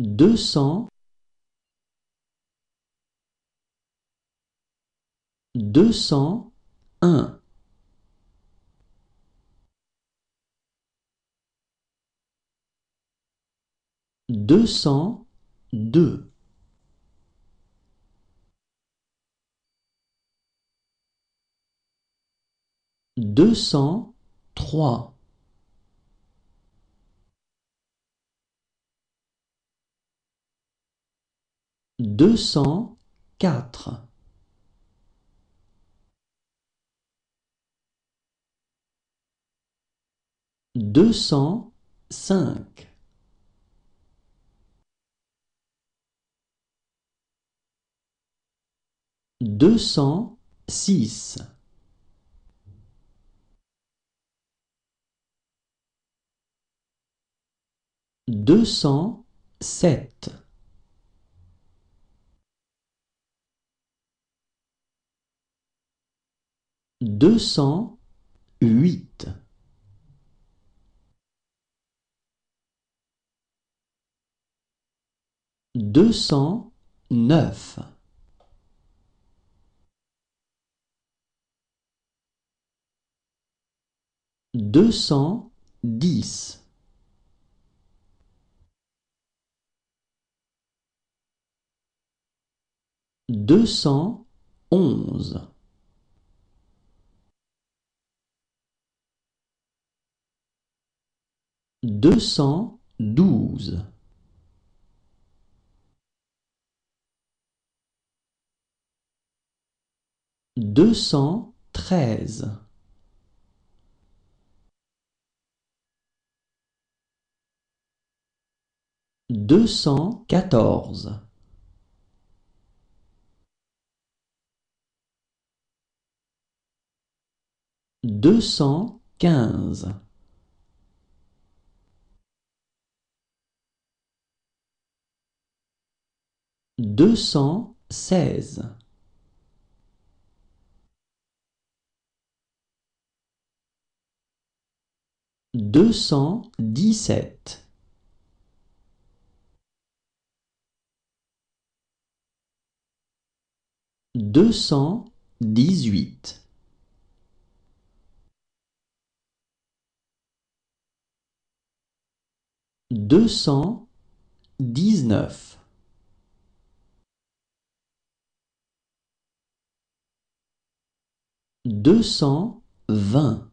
deux cent deux cent un. deux cent deux. deux cent trois deux cent quatre. deux cent cinq. deux cent six. deux cent sept deux cent huit. deux cent neuf. deux cent dix. deux cent onze deux cent douze. deux cent treize. deux cent quatorze. deux cent quinze deux cent seize. deux cent dix-sept. deux cent dix-huit. deux cent dix-neuf deux cent vingt.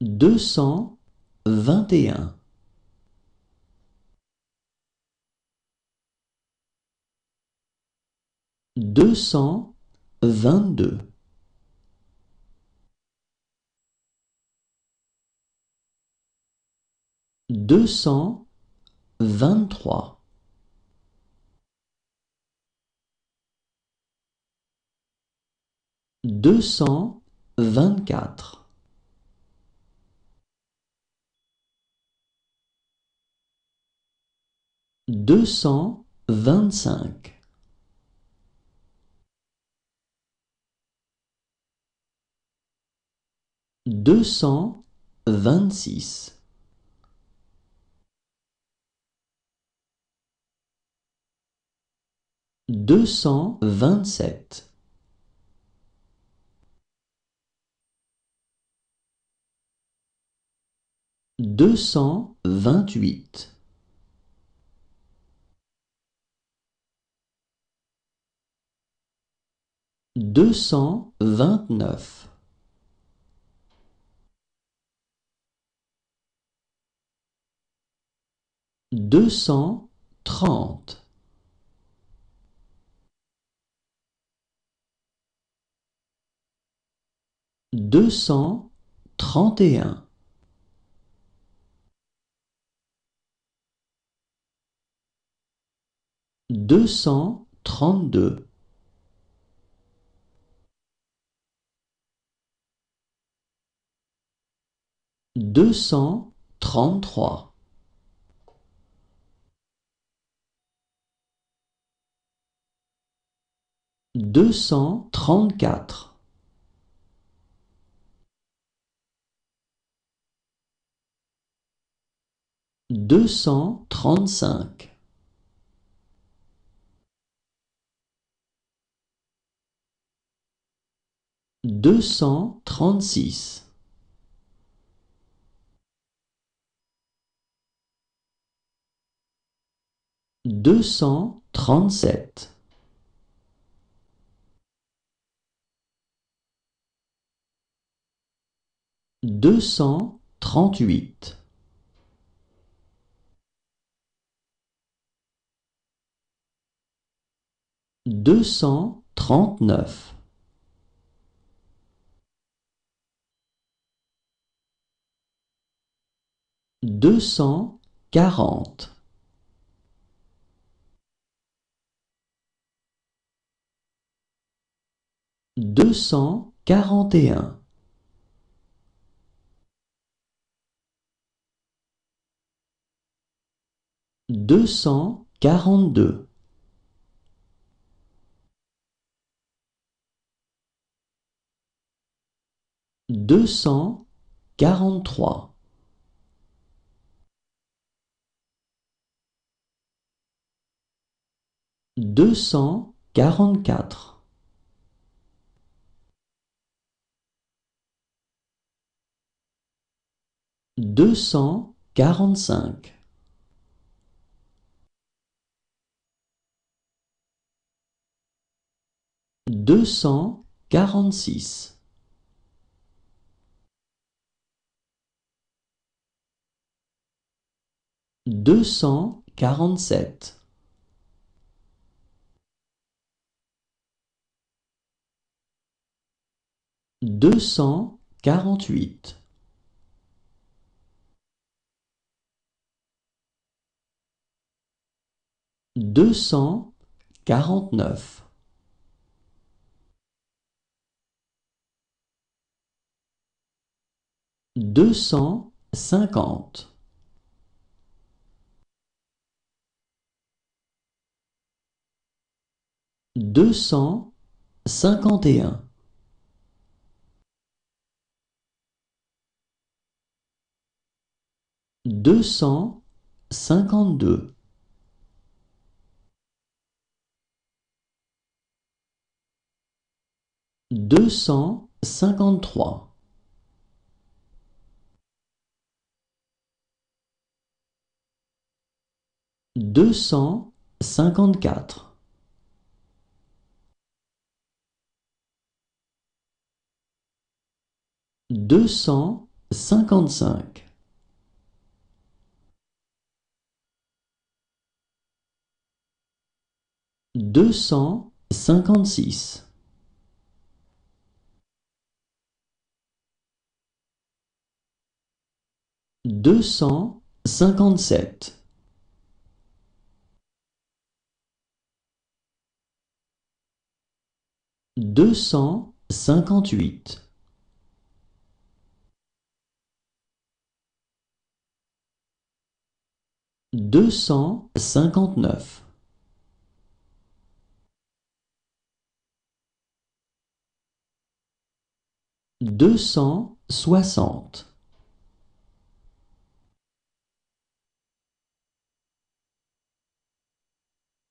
deux cent vingt et un. deux cent vingt-deux. deux cent vingt-trois deux cent vingt-quatre. deux cent vingt-cinq. deux cent vingt-six. deux cent vingt-sept deux cent vingt-huit. deux cent vingt-neuf. deux cent trente. deux cent trente et un deux cent trente-deux. deux cent trente-trois. deux cent trente-quatre. deux cent trente-cinq. Deux cent trente-six, deux cent trente-sept, deux cent trente-huit, deux cent trente-neuf, deux cent quarante, deux cent quarante et un, deux cent quarante-deux, deux cent quarante-trois, deux cent quarante-quatre, deux cent quarante-cinq, deux cent quarante-six, deux cent quarante-sept, deux cent quarante-huit, deux cent quarante-neuf, deux cent cinquante, deux cent cinquante et un, deux cent cinquante-deux, deux cent cinquante-trois, deux cent cinquante-quatre, deux cent cinquante-cinq, deux cent cinquante-six, deux cent cinquante-sept, deux cent cinquante-huit, deux cent cinquante-neuf, deux cent soixante,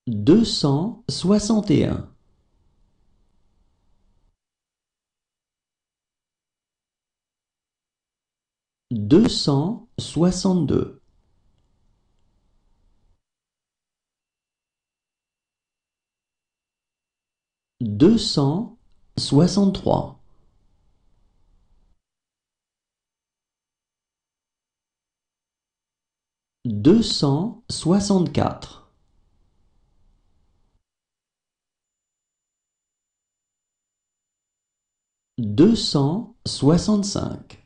deux cent soixante et un, deux cent soixante-deux, deux cent soixante-trois, deux cent soixante-quatre, deux cent soixante-cinq,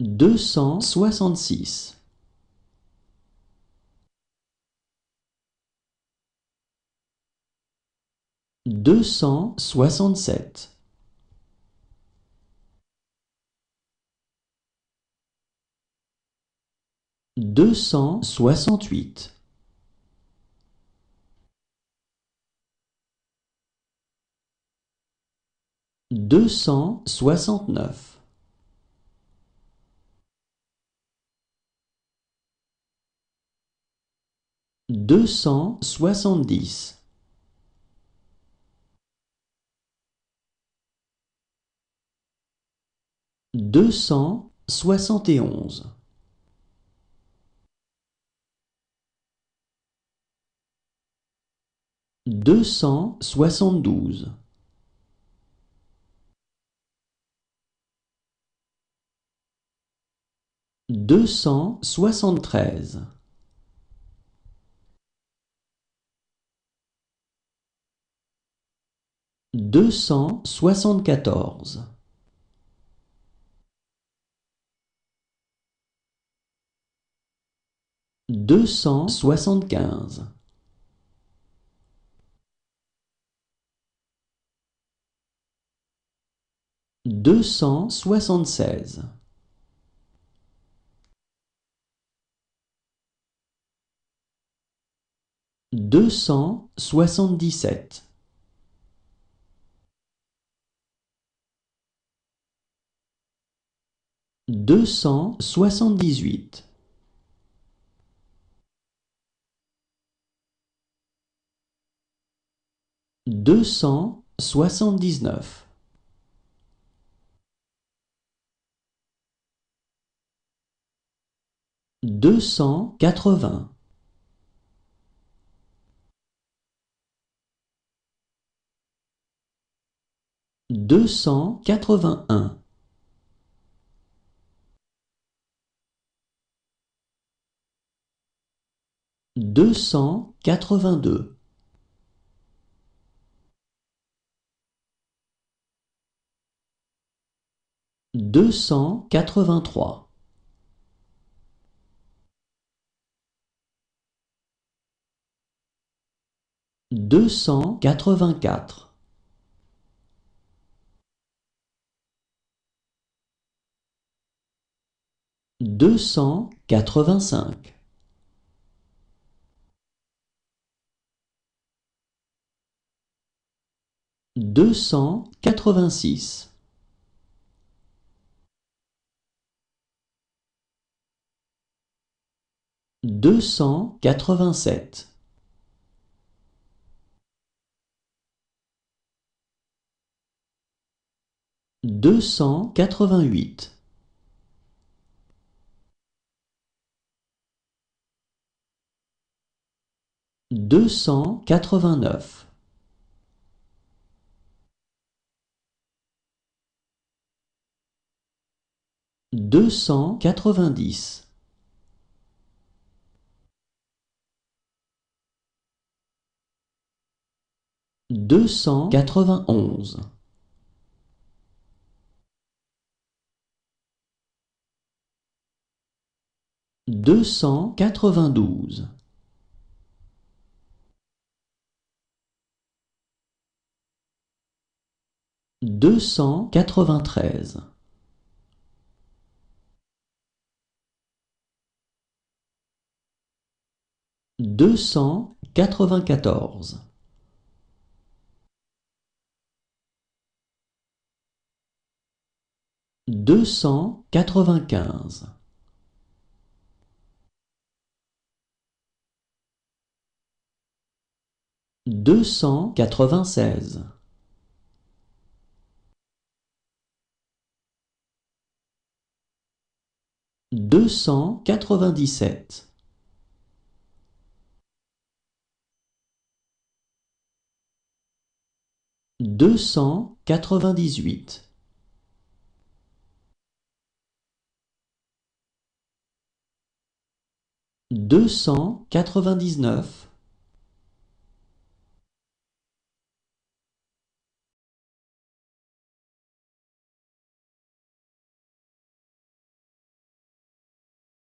deux cent soixante-six, deux cent soixante-sept, deux cent soixante-huit, deux cent soixante-neuf, deux cent soixante-dix, deux cent soixante et onze, deux cent soixante-douze, deux cent soixante-treize, deux cent soixante-quatorze, deux cent soixante-quinze, deux cent soixante-seize, deux cent soixante-dix-sept, deux cent soixante-dix-huit, deux cent soixante-dix-neuf, deux cent quatre-vingts, deux cent quatre-vingt-un, deux cent quatre-vingt-deux, deux cent quatre-vingt-trois, deux cent quatre-vingt-quatre, deux cent quatre-vingt-cinq, deux cent quatre-vingt-six, deux cent quatre-vingt-sept, deux cent quatre-vingt-huit, deux cent quatre-vingt-neuf, deux cent quatre-vingt-dix, deux cent quatre-vingt-onze, deux cent quatre-vingt-douze, deux cent quatre-vingt-treize, deux cent quatre-vingt-quatorze, deux cent quatre-vingt-quinze, deux cent quatre-vingt-seize, deux cent quatre-vingt-dix-sept, deux cent quatre-vingt-dix-huit, deux cent quatre-vingt-dix-neuf,